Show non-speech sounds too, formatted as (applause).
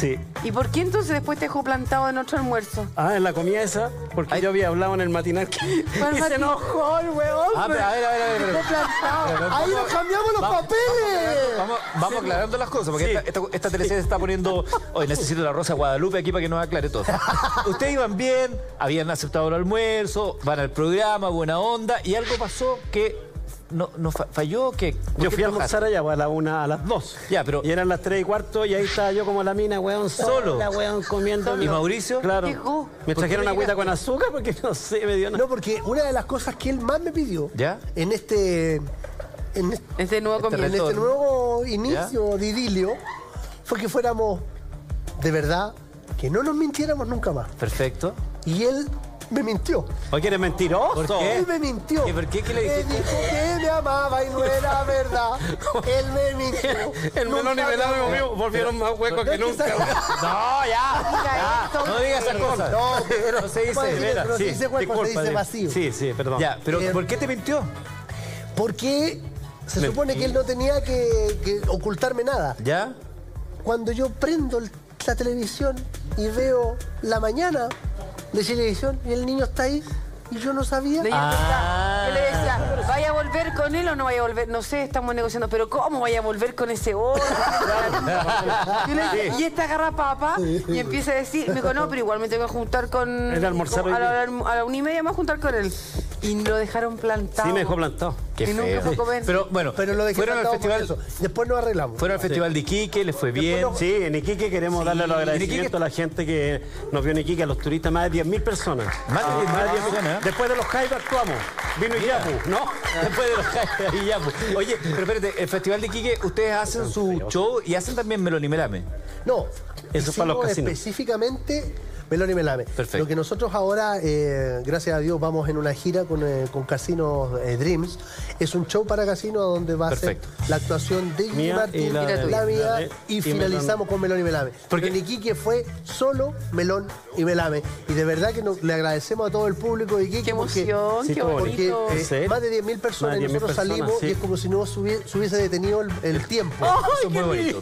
Sí. ¿Y por qué entonces después te dejó plantado en otro almuerzo? Ah, en la comida esa, porque yo había hablado en el matinal que y (laughs) se enojó el weón. Ah, pero a ver, a ver, a ver. Ahí nos cambiamos los papeles. Vamos, vamos aclarando las cosas, porque Sí. esta, esta, esta teleserie se está poniendo. (laughs) Hoy necesito la Rosa Guadalupe aquí para que nos aclare todo. Ustedes iban bien, habían aceptado el almuerzo, van al programa, buena onda, y algo pasó que no, no fa- falló. que ¿por Yo fui a almorzar allá a la una, a las dos. Ya, pero- Y eran las tres y cuarto y ahí estaba yo como la mina, weón, Solo. La weón, comiendo. ¿Y Mauricio? Claro. Me ¿Por qué trajeron no agüita con azúcar porque no sé, me dio nada. No, porque una de las cosas que él más me pidió ¿Ya? en este en este, Este nuevo Este en comienzo. este nuevo inicio de idilio fue que fuéramos de verdad, que no nos mintiéramos nunca más. Perfecto. Y él me mintió. ¿O quieres mentiroso? ¿Por qué? Él me mintió. ¿Y por qué? ¿Qué le Él dijiste? dijo que me amaba y no era verdad. (laughs) Él me mintió. El melón y Nunca melón me amó. mío volvieron más huecos que No, nunca. (laughs) No, ya. Diga esto. No digas esas cosas. No, pero No se dice, pero se dice hueco, se dice vacío. Sí, sí, perdón. Ya, pero Eh, ¿por qué te mintió? Porque se supone que él no tenía que, que ocultarme nada. ¿Ya? Cuando yo prendo la televisión y veo la mañana de televisión y el niño está ahí y yo no sabía. Ah. yo le decía, ¿vaya a volver con él o no vaya a volver? No sé, estamos negociando, pero ¿cómo vaya a volver con ese otro? (laughs) Le y esta agarra papa y empieza a decir, me dijo, no, pero igual me tengo que juntar con... Era almorzar a, la, día. a la una y media me voy a juntar con él. Y lo dejaron plantado. Sí, me dejó plantado. Qué Y nunca feo. comer. Pero bueno, Pero lo fueron al festival. eso. Después nos arreglamos. Fueron al festival de Iquique, les fue bien. Sí, en Iquique queremos Sí, darle los en agradecimientos a la gente que nos vio en Iquique, a los turistas, más de 10.000 personas. Más de 10.000 personas. Después de los Jaivas actuamos. Vino Iyapu, ¿no? (laughs) Después de los (laughs) ya, pues. Oye, pero espérate, el Festival de Iquique, ustedes hacen su show y hacen también Melón y Melame. No, Eso es para los casinos. específicamente Melón y Melame. Perfecto. Lo que nosotros ahora, eh, gracias a Dios, vamos en una gira con, eh, con Casinos eh, Dreams. Es un show para casinos donde va Perfecto. a ser la actuación de Gigi Martín, y la la mía, y y finalizamos Melón. con Melón y Melame. Porque- en Iquique fue solo Melón y Melame. Y de verdad que nos- le agradecemos a todo el público de Iquique Qué porque- emoción, Sí, qué todo porque bonito. eh, más de 10.000 personas Más de y 10.000 nosotros personas, salimos sí. y es como si no se hubiese, se hubiese detenido el, el tiempo. (laughs) Eso es muy bonito.